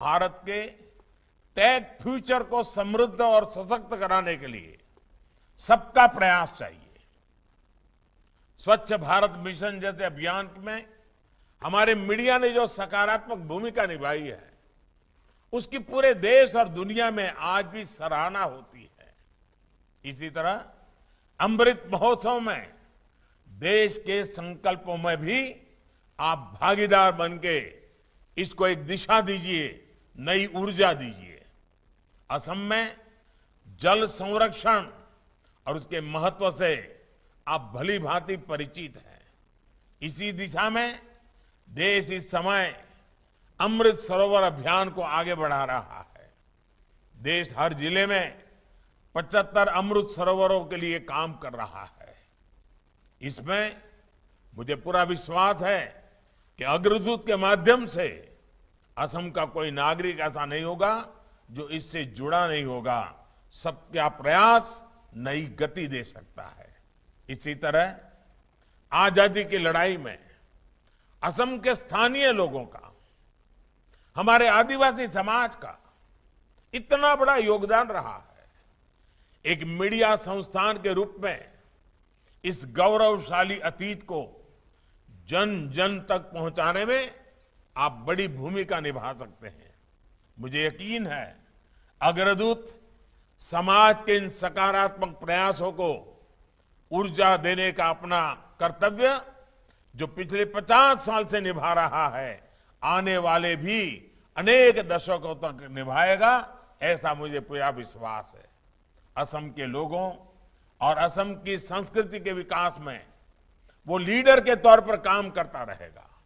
भारत के take future को समृद्ध और सशक्त कराने के लिए सबका प्रयास चाहिए। स्वच्छ भारत मिशन जैसे अभियान में हमारे मीडिया ने जो सकारात्मक भूमिका निभाई है, उसकी पूरे देश और दुनिया में आज भी सराहना होती है। इसी तरह अमृत महोत्सव में देश के संकल्पों में भी आप भागीदार बन के इसको एक दिशा दीजिए। नई ऊर्जा दीजिए। असम में जल संरक्षण और उसके महत्व से आप भली भांति परिचित हैं। इसी दिशा में देश इस समय अमृत सरोवर अभियान को आगे बढ़ा रहा है। देश हर ज़िले में 75 अमृत सरोवरों के लिए काम कर रहा है। इसमें मुझे पूरा विश्वास है कि अग्रदूत के माध्यम से असम का कोई नागरिक ऐसा नहीं होगा जो इससे जुड़ा नहीं होगा। सबका प्रयास नई गति दे सकता है। इसी तरह आज़ादी की लड़ाई में असम के स्थानीय लोगों का, हमारे आदिवासी समाज का इतना बड़ा योगदान रहा है। एक मीडिया संस्थान के रूप में इस गौरवशाली अतीत को जन जन तक पहुँचाने में आप बड़ी भूमिका निभा सकते हैं। मुझे यकीन है, अग्रदूत, समाज के इन सकारात्मक प्रयासों को ऊर्जा देने का अपना कर्तव्य, जो पिछले 50 साल से निभा रहा है, आने वाले भी अनेक दशकों तक निभाएगा, ऐसा मुझे पूरा विश्वास है। असम के लोगों और असम की संस्कृति के विकास में वो लीडर के तौर पर काम करता रहेगा।